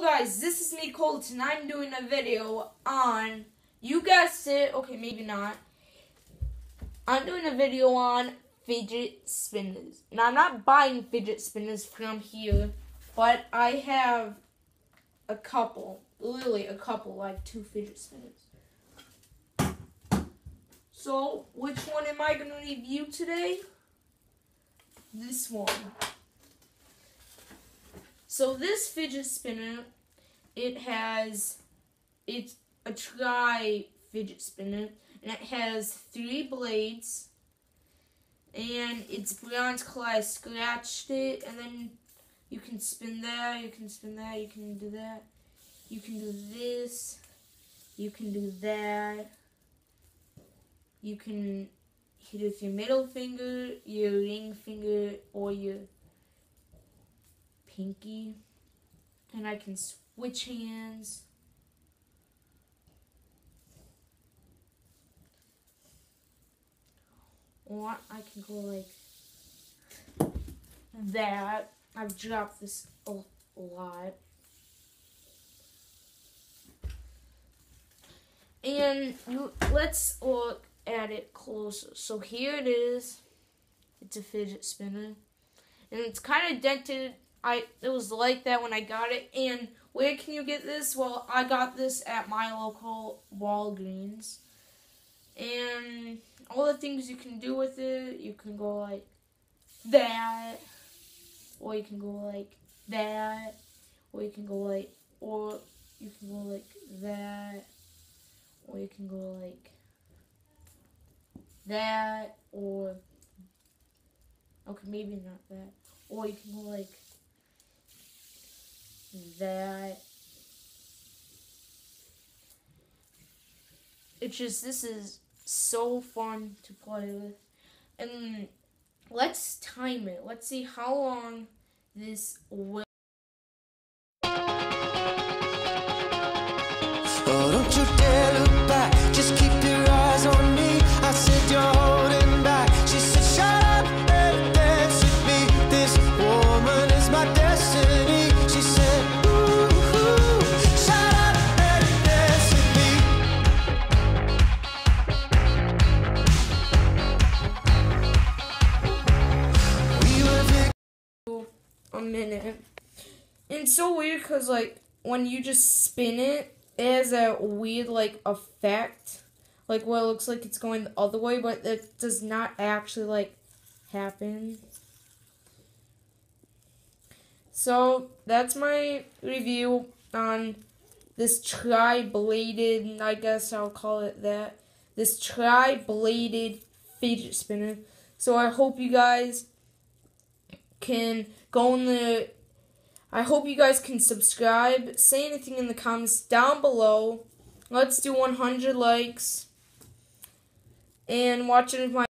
Guys, this is me Colton. I'm doing a video on, you guessed it, okay maybe not. I'm doing a video on fidget spinners. And I'm not buying fidget spinners from here, but I have a couple, literally a couple, like two fidget spinners. So, which one am I going to review today? This one. So this fidget spinner, it has, it's a tri fidget spinner, and it has three blades, and it's bronze clay. I scratched it, and then you can spin there, you can spin that, you can do that, you can do this, you can do that, you can hit with your middle finger, your ring finger, or your pinky. And I can switch hands. Or I can go like that. I've dropped this a lot. And let's look at it closer. So here it is. It's a fidget spinner. And it's kind of dented I it was like that when I got it. And where can you get this? Well, I got this at my local Walgreens. And all the things you can do with it, you can go like that, or you can go like that, or you can go like, or you can go like that, or you can go like that, or okay, maybe not that, or you can go like that it's just this is so fun to play with. And let's time it. Let's see how long this will a minute. And it's so weird because, like, when you just spin it, it has a weird, like, effect. Like, what it looks like it's going the other way, but it does not actually, like, happen. So, that's my review on this tri-bladed, I guess I'll call it that. This tri-bladed fidget spinner. So, I hope you guys can go in the I hope you guys can subscribe. Say anything in the comments down below. Let's do 100 likes. And watch it with my